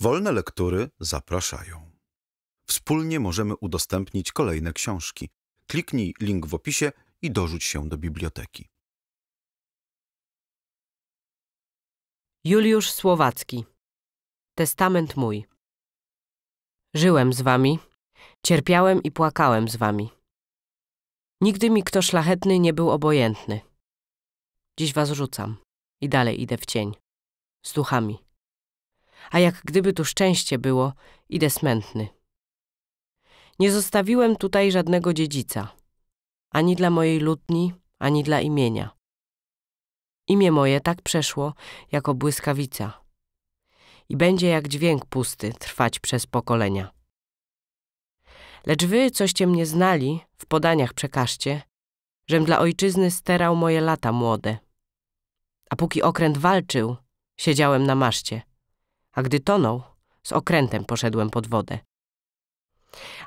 Wolne lektury zapraszają. Wspólnie możemy udostępnić kolejne książki. Kliknij link w opisie i dorzuć się do biblioteki. Juliusz Słowacki. Testament mój. Żyłem z wami, cierpiałem i płakałem z wami. Nigdy mi kto szlachetny nie był obojętny. Dziś was rzucam i dalej idę w cień, z duchami. A jak gdyby tu szczęście było, idę smętny. Nie zostawiłem tutaj żadnego dziedzica, ani dla mojej lutni, ani dla imienia. Imię moje tak przeszło, jako błyskawica. I będzie jak dźwięk pusty trwać przez pokolenia. Lecz wy, coście mnie znali, w podaniach przekażcie, żem dla ojczyzny sterał moje lata młode. A póki okręt walczył, siedziałem na maszcie, a gdy tonął, z okrętem poszedłem pod wodę.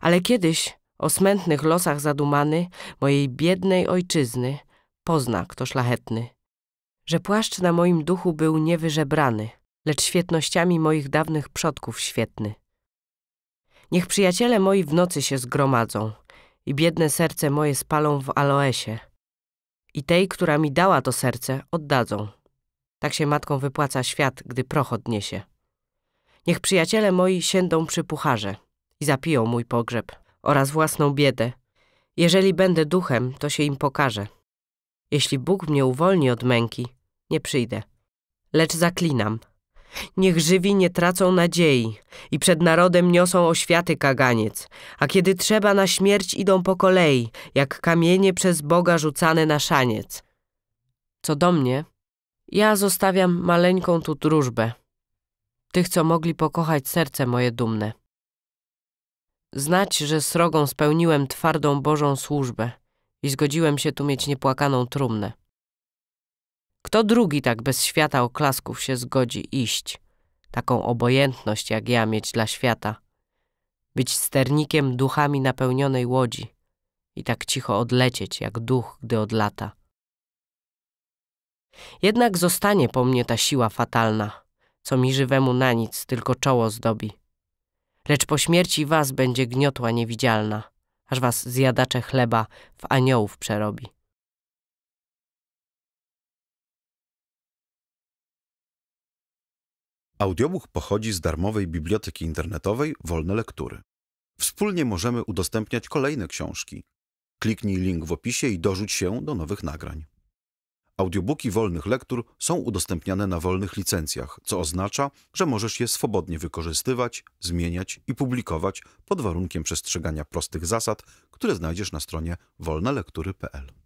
Ale kiedyś, o smętnych losach zadumany, mojej biednej ojczyzny, pozna kto szlachetny, że płaszcz na moim duchu był niewyżebrany, lecz świetnościami moich dawnych przodków świetny. Niech przyjaciele moi w nocy się zgromadzą i biedne serce moje spalą w aloesie. I tej, która mi dała to serce, oddadzą. Tak się matką wypłaca świat, gdy proch odniesie. Niech przyjaciele moi siędą przy pucharze i zapiją mój pogrzeb oraz własną biedę. Jeżeli będę duchem, to się im pokaże. Jeśli Bóg mnie uwolni od męki, nie przyjdę. Lecz zaklinam. Niech żywi nie tracą nadziei i przed narodem niosą oświaty kaganiec, a kiedy trzeba na śmierć idą po kolei, jak kamienie przez Boga rzucane na szaniec. Co do mnie, ja zostawiam maleńką tu drużbę. Tych, co mogli pokochać serce moje dumne. Znać, że srogą spełniłem twardą Bożą służbę i zgodziłem się tu mieć niepłakaną trumnę. Kto drugi tak bez świata oklasków się zgodzi iść, taką obojętność jak ja mieć dla świata, być sternikiem duchami napełnionej łodzi i tak cicho odlecieć jak duch, gdy odlata. Jednak zostanie po mnie ta siła fatalna, co mi żywemu na nic tylko czoło zdobi. Lecz po śmierci was będzie gniotła niewidzialna, aż was zjadacze chleba w aniołów przerobi. Audiobook pochodzi z darmowej biblioteki internetowej Wolne Lektury. Wspólnie możemy udostępniać kolejne książki. Kliknij link w opisie i dorzuć się do nowych nagrań. Audiobooki wolnych lektur są udostępniane na wolnych licencjach, co oznacza, że możesz je swobodnie wykorzystywać, zmieniać i publikować pod warunkiem przestrzegania prostych zasad, które znajdziesz na stronie wolnelektury.pl.